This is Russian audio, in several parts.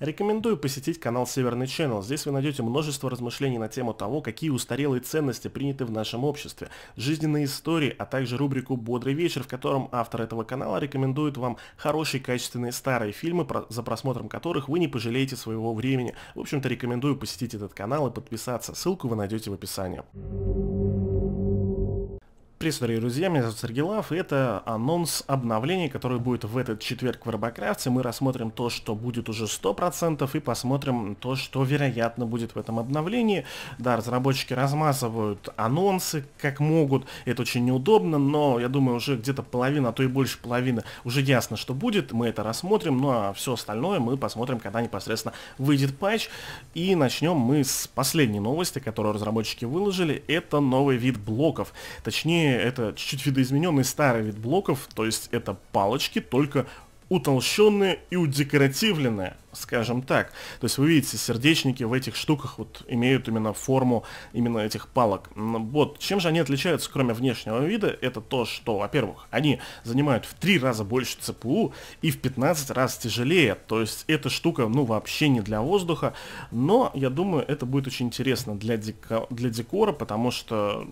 Рекомендую посетить канал Северный Channel. Здесь вы найдете множество размышлений на тему того, какие устарелые ценности приняты в нашем обществе, жизненные истории, а также рубрику «Бодрый вечер», в котором автор этого канала рекомендует вам хорошие, качественные старые фильмы, за просмотром которых вы не пожалеете своего времени. В общем-то, рекомендую посетить этот канал и подписаться. Ссылку вы найдете в описании. Приветствую, дорогие друзья, меня зовут Сергей Лав, и это анонс обновлений, который будет в этот четверг в Робокрафте. Мы рассмотрим то, что будет уже 100%, и посмотрим то, что вероятно будет в этом обновлении. Да, разработчики размазывают анонсы как могут, это очень неудобно, но я думаю, уже где-то половина, а то и больше половины уже ясно, что будет, мы это рассмотрим, ну а все остальное мы посмотрим, когда непосредственно выйдет патч. И начнем мы с последней новости, которую разработчики выложили, это новый вид блоков, точнее это чуть-чуть видоизмененный старый вид блоков, то есть это палочки, только утолщенные и удекоративленные, скажем так. То есть вы видите, сердечники в этих штуках вот имеют именно форму именно этих палок. Вот, чем же они отличаются, кроме внешнего вида, это то, что, во-первых, они занимают в 3 раза больше ЦПУ и в 15 раз тяжелее. То есть эта штука, ну, вообще не для воздуха, но я думаю, это будет очень интересно для, дека для декора, потому что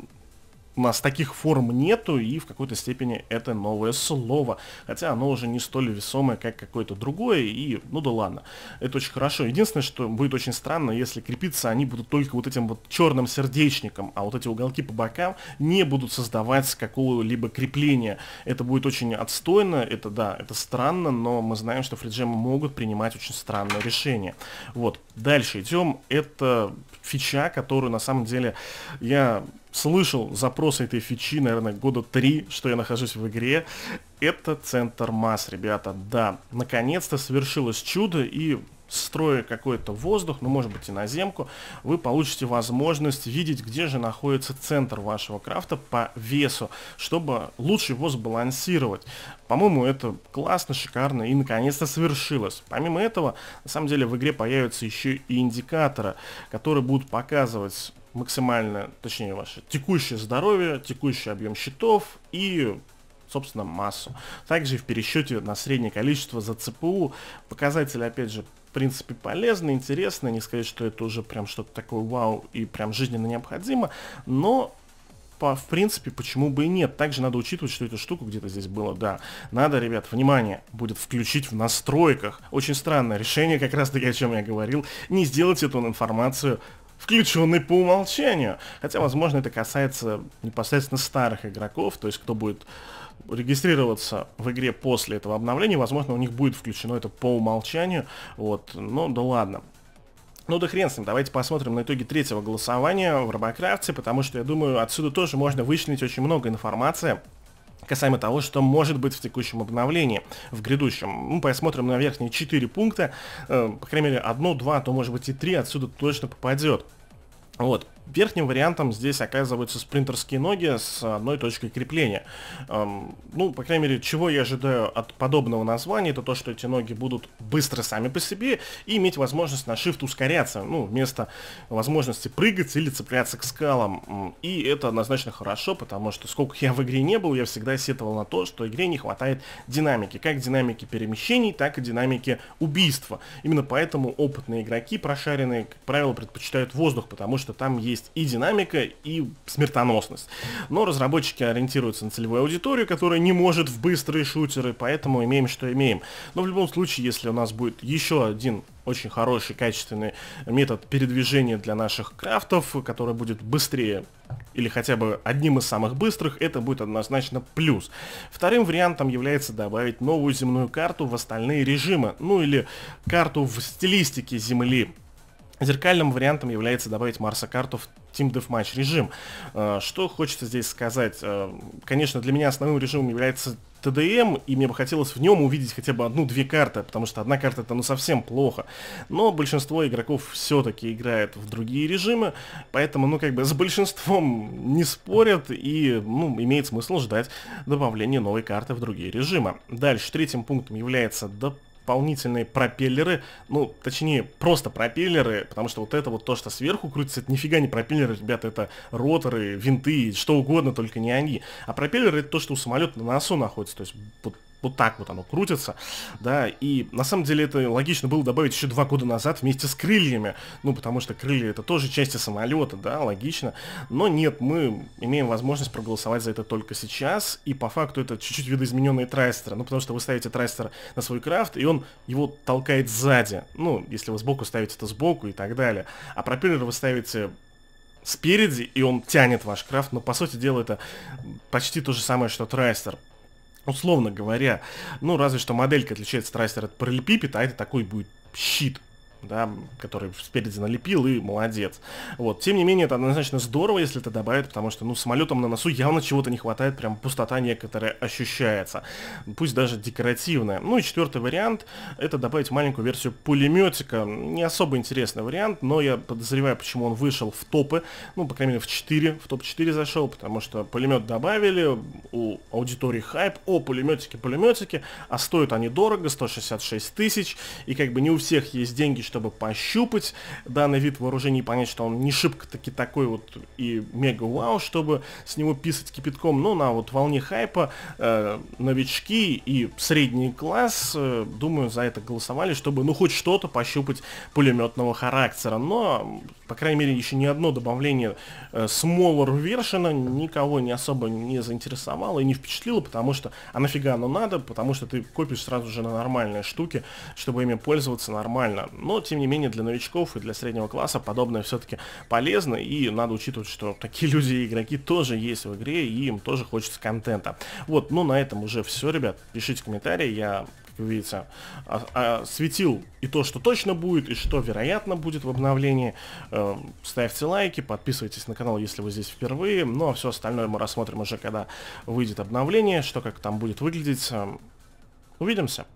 у нас таких форм нету, и в какой-то степени это новое слово. Хотя оно уже не столь весомое, как какое-то другое, и ну да ладно. Это очень хорошо. Единственное, что будет очень странно, если крепиться они будут только вот этим вот черным сердечником, а вот эти уголки по бокам не будут создавать какого-либо крепления. Это будет очень отстойно, это да, это странно, но мы знаем, что фриджемы могут принимать очень странные решения. Вот, дальше идем. Это фича, которую на самом деле я слышал запрос этой фичи, наверное, года три, что я нахожусь в игре. Это центр масс, ребята, да. Наконец-то совершилось чудо, и строя какой-то воздух, ну может быть и на земку, вы получите возможность видеть, где же находится центр вашего крафта по весу, чтобы лучше его сбалансировать. По-моему, это классно, шикарно и наконец-то совершилось. Помимо этого, на самом деле в игре появятся еще и индикаторы, которые будут показывать максимально, точнее, ваше текущее здоровье, текущий объем счетов и собственно, массу. Также в пересчете на среднее количество за ЦПУ показатели, опять же, в принципе, полезны, интересны. Не сказать, что это уже прям что-то такое вау и прям жизненно необходимо, но по, в принципе, почему бы и нет. Также надо учитывать, что эту штуку где-то здесь было, да. Надо, ребят, внимание, будет включить в настройках. Очень странное решение, как раз таки о чем я говорил, не сделать эту информацию включенный по умолчанию. Хотя, возможно, это касается непосредственно старых игроков, то есть кто будет регистрироваться в игре после этого обновления, возможно, у них будет включено это по умолчанию, вот, ну да ладно. Ну да хрен с ним, давайте посмотрим на итоги третьего голосования в Робокрафте, потому что я думаю, отсюда тоже можно вычленить очень много информации касаемо того, что может быть в текущем обновлении, в грядущем. Мы посмотрим на верхние 4 пункта, э, по крайней мере, одно, два, а то может быть и три отсюда точно попадет. Вот. Верхним вариантом здесь оказываются спринтерские ноги с одной точкой крепления. Эм, ну, по крайней мере, чего я ожидаю от подобного названия, это то, что эти ноги будут быстро сами по себе и иметь возможность на shift ускоряться, ну, вместо возможности прыгать или цепляться к скалам. И это однозначно хорошо, потому что сколько я в игре не был, я всегда сетовал на то, что игре не хватает динамики. Как динамики перемещений, так и динамики убийства. Именно поэтому опытные игроки, прошаренные, как правило, предпочитают воздух, потому что там есть есть и динамика, и смертоносность. Но разработчики ориентируются на целевую аудиторию, которая не может в быстрые шутеры, поэтому имеем, что имеем. Но в любом случае, если у нас будет еще один очень хороший, качественный метод передвижения для наших крафтов, который будет быстрее или хотя бы одним из самых быстрых, это будет однозначно плюс. Вторым вариантом является добавить новую земную карту в остальные режимы, ну или карту в стилистике Земли. Зеркальным вариантом является добавить Марса-карту в Team Deathmatch режим. Э, что хочется здесь сказать? Э, конечно, для меня основным режимом является ТДМ, и мне бы хотелось в нем увидеть хотя бы одну-две карты, потому что одна карта это ну совсем плохо. Но большинство игроков все-таки играет в другие режимы, поэтому ну как бы с большинством не спорят и ну имеет смысл ждать добавления новой карты в другие режимы. Дальше третьим пунктом является доп дополнительные пропеллеры, ну, точнее, просто пропеллеры, потому что вот это вот то, что сверху крутится, это нифига не пропеллеры, ребята, это роторы, винты, что угодно, только не они. А пропеллеры это то, что у самолета на носу находится, то есть вот вот так вот оно крутится, да, и на самом деле это логично было добавить еще два года назад вместе с крыльями, ну, потому что крылья это тоже части самолета, да, логично, но нет, мы имеем возможность проголосовать за это только сейчас, и по факту это чуть-чуть видоизмененные трайстеры, ну, потому что вы ставите трайстер на свой крафт, и он его толкает сзади, ну, если вы сбоку ставите, то сбоку и так далее, а пропеллер вы ставите спереди, и он тянет ваш крафт, но по сути дела это почти то же самое, что трайстер условно говоря. Ну, разве что моделька отличается трайстер от параллелепипеда, а это такой будет щит да, который спереди налепил, и молодец. Вот, тем не менее, это однозначно здорово, если это добавит, потому что, ну, самолетом на носу явно чего-то не хватает, прям пустота некоторая ощущается, пусть даже декоративная. Ну и четвертый вариант, это добавить маленькую версию пулеметика, не особо интересный вариант, но я подозреваю, почему он вышел в топы, ну, по крайней мере, в 4, в топ-4 зашел, потому что пулемет добавили, у аудитории хайп, о, пулеметики, пулеметики, а стоят они дорого, 166 тысяч, и как бы не у всех есть деньги, чтобы пощупать данный вид вооружений понять, что он не шибко-таки такой вот и мега-вау, чтобы с него писать кипятком. Но на вот волне хайпа э, новички и средний класс, э, думаю, за это голосовали, чтобы ну хоть что-то пощупать пулеметного характера. Но, по крайней мере, еще ни одно добавление э, smaller вершина никого не особо не заинтересовало и не впечатлило, потому что, а нафига оно надо, потому что ты копишь сразу же на нормальные штуки, чтобы ими пользоваться нормально. Но тем не менее, для новичков и для среднего класса подобное все-таки полезно, и надо учитывать, что такие люди и игроки тоже есть в игре, и им тоже хочется контента. Вот, ну на этом уже все, ребят, пишите комментарии, я как вы видите, осветил и то, что точно будет, и что вероятно будет в обновлении. Э, ставьте лайки, подписывайтесь на канал, если вы здесь впервые. Ну а все остальное мы рассмотрим уже, когда выйдет обновление, что как там будет выглядеть. Увидимся.